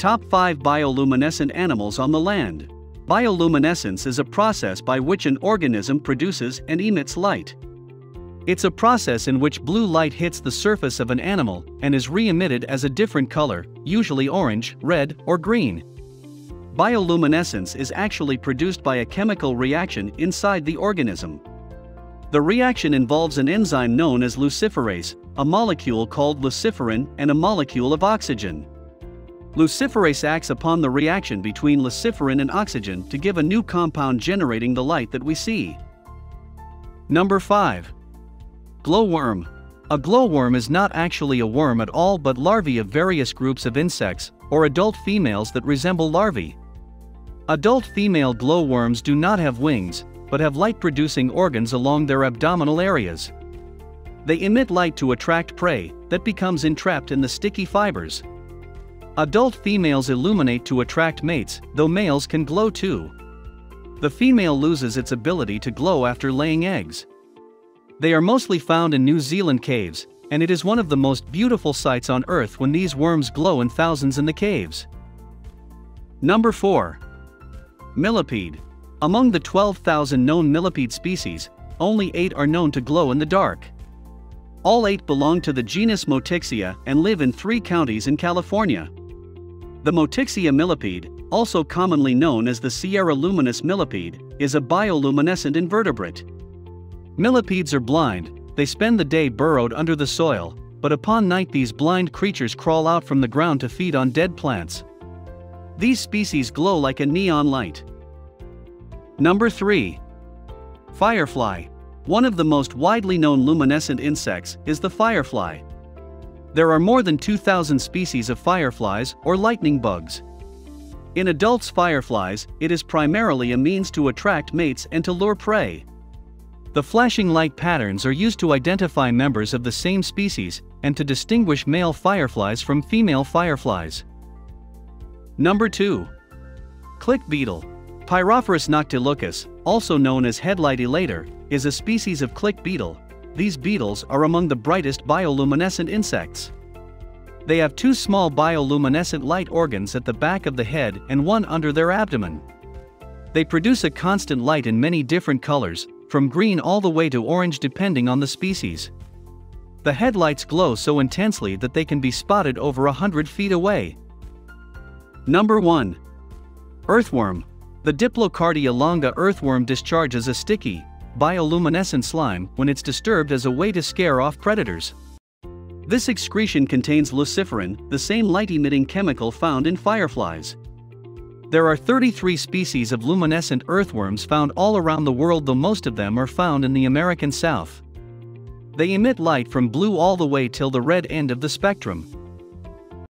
Top 5 Bioluminescent Animals on the Land Bioluminescence is a process by which an organism produces and emits light. It's a process in which blue light hits the surface of an animal and is re-emitted as a different color, usually orange, red, or green. Bioluminescence is actually produced by a chemical reaction inside the organism. The reaction involves an enzyme known as luciferase, a molecule called luciferin, and a molecule of oxygen. Luciferase acts upon the reaction between luciferin and oxygen to give a new compound generating the light that we see. Number 5. Glowworm. A glowworm is not actually a worm at all but larvae of various groups of insects, or adult females that resemble larvae. Adult female glowworms do not have wings, but have light-producing organs along their abdominal areas. They emit light to attract prey, that becomes entrapped in the sticky fibers. Adult females illuminate to attract mates, though males can glow too. The female loses its ability to glow after laying eggs. They are mostly found in New Zealand caves, and it is one of the most beautiful sights on Earth when these worms glow in thousands in the caves. Number 4. Millipede. Among the 12,000 known millipede species, only 8 are known to glow in the dark. All 8 belong to the genus Motyxia and live in three counties in California. The Motyxia millipede, also commonly known as the Sierra luminous millipede, is a bioluminescent invertebrate. Millipedes are blind, they spend the day burrowed under the soil, but upon night these blind creatures crawl out from the ground to feed on dead plants. These species glow like a neon light. Number 3. Firefly. One of the most widely known luminescent insects is the firefly. There are more than 2,000 species of fireflies or lightning bugs. In adults fireflies, it is primarily a means to attract mates and to lure prey. The flashing light patterns are used to identify members of the same species and to distinguish male fireflies from female fireflies. Number 2. Click beetle. Pyrophorus noctilucus, also known as headlight elater, is a species of click beetle these beetles are among the brightest bioluminescent insects. They have two small bioluminescent light organs at the back of the head and one under their abdomen. They produce a constant light in many different colors, from green all the way to orange depending on the species. The headlights glow so intensely that they can be spotted over a hundred feet away. Number 1. Earthworm. The Diplocardia longa earthworm discharges a sticky, bioluminescent slime when it's disturbed as a way to scare off predators. This excretion contains luciferin, the same light-emitting chemical found in fireflies. There are 33 species of luminescent earthworms found all around the world though most of them are found in the American South. They emit light from blue all the way till the red end of the spectrum.